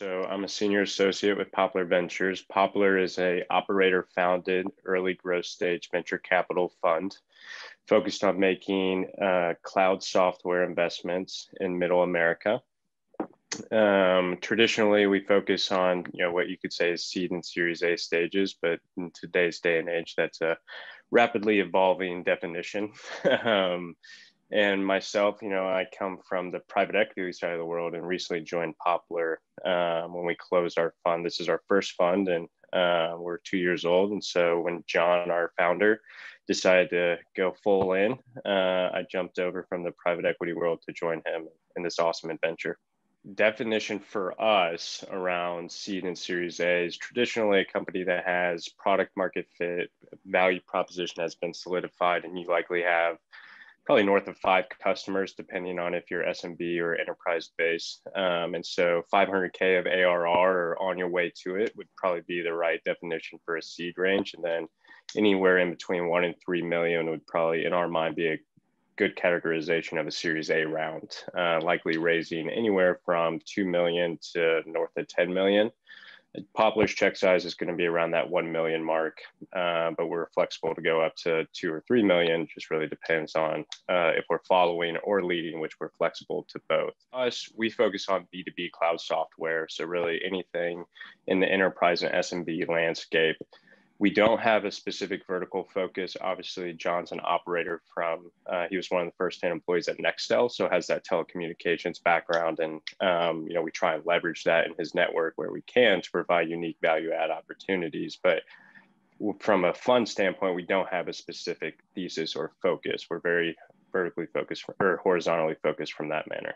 So I'm a senior associate with Poplar Ventures. Poplar is a operator founded early growth stage venture capital fund focused on making uh, cloud software investments in middle America. Um, traditionally, we focus on you know what you could say is seed and Series A stages, but in today's day and age, that's a rapidly evolving definition. um, and myself, you know, I come from the private equity side of the world and recently joined Poplar um, when we closed our fund. This is our first fund, and uh, we're two years old. And so when John, our founder, decided to go full in, uh, I jumped over from the private equity world to join him in this awesome adventure. Definition for us around seed and series A is traditionally a company that has product market fit, value proposition has been solidified, and you likely have probably north of five customers, depending on if you're SMB or enterprise based. Um, and so 500K of ARR or on your way to it would probably be the right definition for a seed range. And then anywhere in between one and 3 million would probably, in our mind, be a good categorization of a series A round, uh, likely raising anywhere from 2 million to north of 10 million. Poplar's check size is going to be around that 1 million mark, uh, but we're flexible to go up to 2 or 3 million. Just really depends on uh, if we're following or leading, which we're flexible to both. Us, we focus on B2B cloud software. So, really anything in the enterprise and SMB landscape we don't have a specific vertical focus. Obviously, John's an operator from, uh, he was one of the first 10 employees at Nextel, so has that telecommunications background. And, um, you know, we try and leverage that in his network where we can to provide unique value add opportunities. But from a fund standpoint, we don't have a specific thesis or focus. We're very vertically focused or horizontally focused from that manner.